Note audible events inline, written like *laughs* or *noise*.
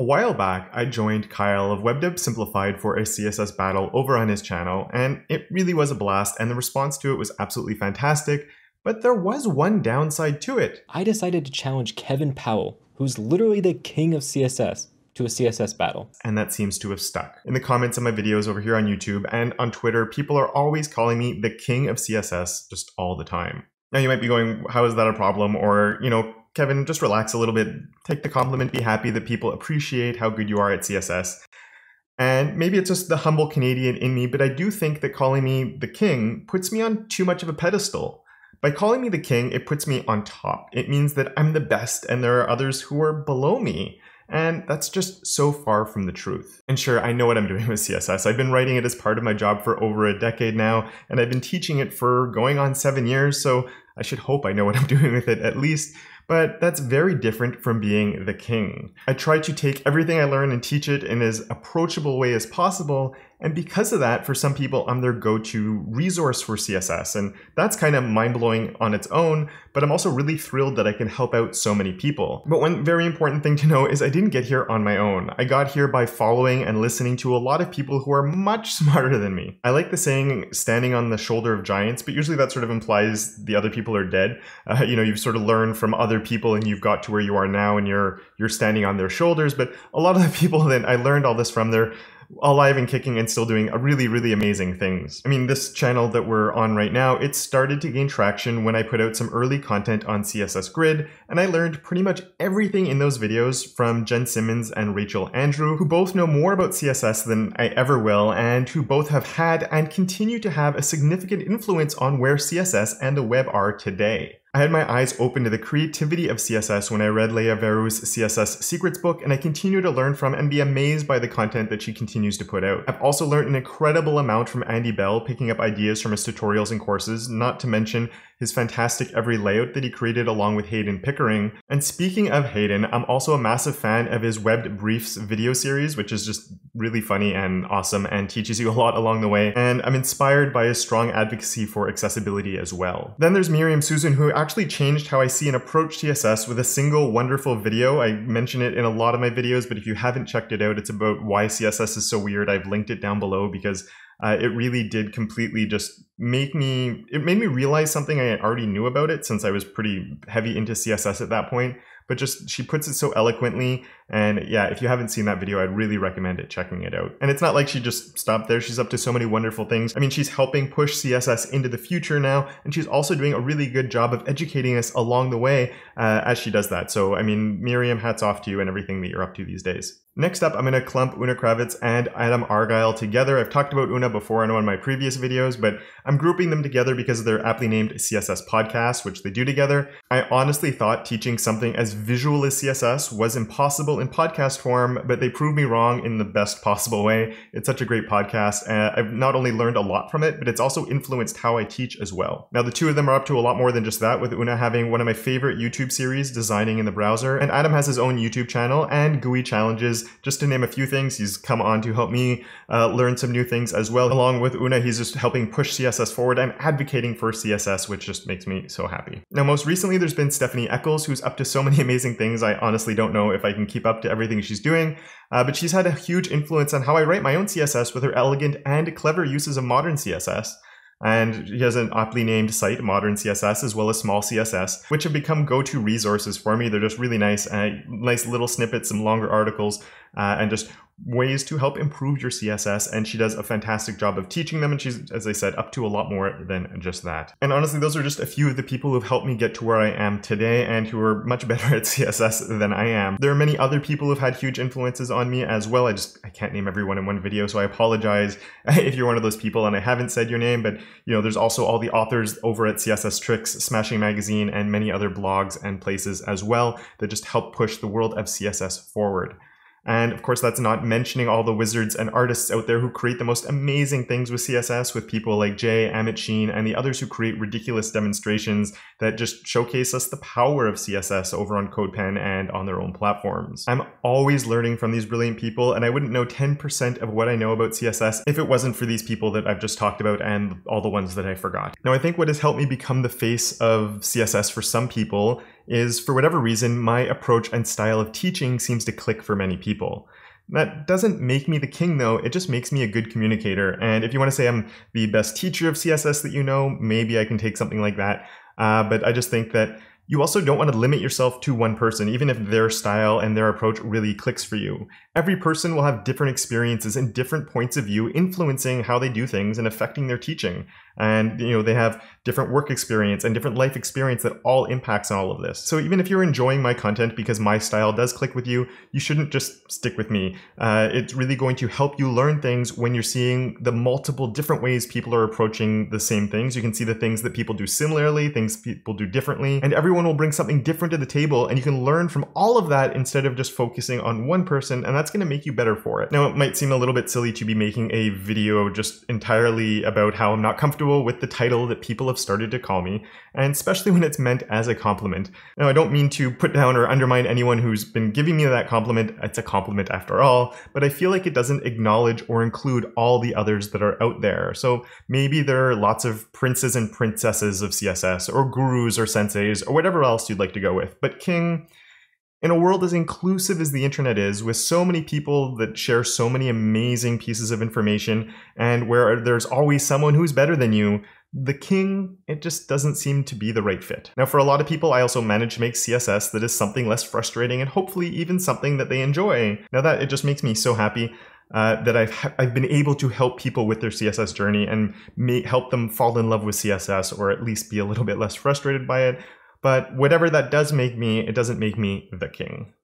A while back, I joined Kyle of WebDev Simplified for a CSS battle over on his channel, and it really was a blast, and the response to it was absolutely fantastic. But there was one downside to it. I decided to challenge Kevin Powell, who's literally the king of CSS, to a CSS battle. And that seems to have stuck. In the comments of my videos over here on YouTube and on Twitter, people are always calling me the king of CSS just all the time. Now you might be going, how is that a problem? Or, you know, Kevin, just relax a little bit. Take the compliment, be happy that people appreciate how good you are at CSS. And maybe it's just the humble Canadian in me, but I do think that calling me the king puts me on too much of a pedestal. By calling me the king, it puts me on top. It means that I'm the best and there are others who are below me. And that's just so far from the truth. And sure, I know what I'm doing with CSS. I've been writing it as part of my job for over a decade now, and I've been teaching it for going on seven years, so I should hope I know what I'm *laughs* doing with it at least but that's very different from being the king. I try to take everything I learn and teach it in as approachable way as possible, and because of that, for some people, I'm their go-to resource for CSS, and that's kind of mind-blowing on its own, but I'm also really thrilled that I can help out so many people. But one very important thing to know is I didn't get here on my own. I got here by following and listening to a lot of people who are much *laughs* smarter than me. I like the saying, standing on the shoulder of giants, but usually that sort of implies the other people are dead. Uh, you know, you've sort of learned from other other people and you've got to where you are now and you're you're standing on their shoulders but a lot of the *laughs* people that i learned all this from they're alive and kicking and still doing really really amazing things. I mean this channel that we're on right now it started to gain traction when i put out some early content on css grid and i learned pretty much everything in those videos from jen simmons and rachel andrew who both know more about css than i ever will and who both have had and continue to have a significant influence on where css and the web are today I had my eyes open to the creativity of CSS when I read Lea Verou's CSS Secrets book, and I continue to learn from and be amazed by the content that she continues to put out. I've also learned an incredible amount from Andy Bell, picking up ideas from his tutorials and courses, not to mention his fantastic every layout that he created along with Heydon Pickering. And speaking of Heydon, I'm also a massive fan of his Webbed Briefs video series, which is just really funny and awesome and teaches you a lot along the way. And I'm inspired by his strong advocacy for accessibility as well. Then there's Miriam Suzanne, who actually changed how I see and approach CSS with a single wonderful video. I mention it in a lot of my videos, but if you haven't checked it out, it's about why CSS is so weird. I've linked it down below because uh, it really did completely just make me it made me realize something i already knew about it since i was pretty heavy into css at that point but just she puts it so eloquently and yeah if you haven't seen that video i'd really recommend it checking it out. And it's not like she just stopped there. She's up to so many wonderful things. I mean she's helping push css into the future now and she's also doing a really good job of educating us along the way uh, as she does that. So i mean miriam hats off to you and everything that you're up to these days. Next up, I'm going to clump Una Kravitz and Adam Argyle together. I've talked about Una before in one of my previous videos, but I'm grouping them together because their aptly named CSS podcast, which they do together. I honestly thought teaching something as visual as CSS was impossible in podcast form, but they proved me wrong in the best possible way. It's such a great podcast. and I've not only learned a lot from it, but it's also influenced how I teach as well. Now, the two of them are up to a lot more than just that, with Una having one of my favorite YouTube series, Designing in the Browser, and Adam has his own YouTube channel and GUI challenges just to name a few things, he's come on to help me uh, learn some new things as well. Along with Una, he's just helping push CSS forward and advocating for CSS, which just makes me so happy. Now, most recently, there's been Stephanie Eckles, who's up to so many *laughs* amazing things. I honestly don't know if I can keep up to everything she's doing, uh, but she's had a huge influence on how I write my own CSS with her elegant and clever uses of modern CSS. And she has an aptly named site, Modern CSS, as well as Small CSS, which have become go-to resources for me. They're just really nice, uh, nice little snippets, some longer articles, uh, and just ways to help improve your CSS, and she does a fantastic job of teaching them, and she's, as I said, up to a lot more than just that. And honestly, those are just a few of the people who've helped me get to where I am today and who are much *laughs* better at CSS than I am. There are many other people who've had huge influences on me as well. I just, I can't name everyone in one video, so I apologize *laughs* if you're one of those people and I haven't said your name, but you know, there's also all the authors over at CSS Tricks, Smashing Magazine, and many other blogs and places as well that just help push the world of CSS forward. And of course, that's not mentioning all the wizards and artists out there who create the most amazing things with CSS with people like Jhey, Amit Sheen, and the others who create ridiculous demonstrations that just showcase us the power of CSS over on CodePen and on their own platforms. I'm always learning from these brilliant people, and I wouldn't know 10% of what I know about CSS if it wasn't for these people that I've just talked about and all the ones that I forgot. Now, I think what has helped me become the face of CSS for some people is for whatever reason, my approach and style of teaching seems to click for many people. That doesn't make me the king though, it just makes me a good communicator. And if you want to say I'm the best teacher of CSS that you know, maybe I can take something like that. Uh, but I just think that you also don't want to limit yourself to one person, even if their style and their approach really clicks for you. Every person will have different experiences and different points of view influencing how they do things and affecting their teaching. And you know they have different work experience and different life experience that all impacts on all of this. So even if you're enjoying my content because my style does click with you you shouldn't just stick with me. Uh, it's really going to help you learn things when you're seeing the multiple different ways people are approaching the same things. You can see the things that people do similarly things people do differently and everyone will bring something different to the table and you can learn from all of that instead of just focusing on one person and that's going to make you better for it now it might seem a little bit silly to be making a video just entirely about how i'm not comfortable with the title that people have started to call me, and especially when it's meant as a compliment. Now, I don't mean to put down or undermine anyone who's been giving me that compliment. It's a compliment after all, but I feel like it doesn't acknowledge or include all the others that are out there. So maybe there are lots of princes and princesses of CSS, or gurus or senseis, or whatever else you'd like to go with. But King, in a world as inclusive as the internet is, with so many people that share so many amazing pieces of information, and where there's always someone who's better than you, the king, it just doesn't seem to be the right fit. Now, for a lot of people, I also manage to make CSS that is something less frustrating and hopefully even something that they enjoy. Now, that it just makes me so happy. Uh, that I've I've been able to help people with their CSS journey and may help them fall in love with CSS or at least be a little bit less frustrated by it but whatever that does make me, it doesn't make me the king.